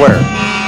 Where?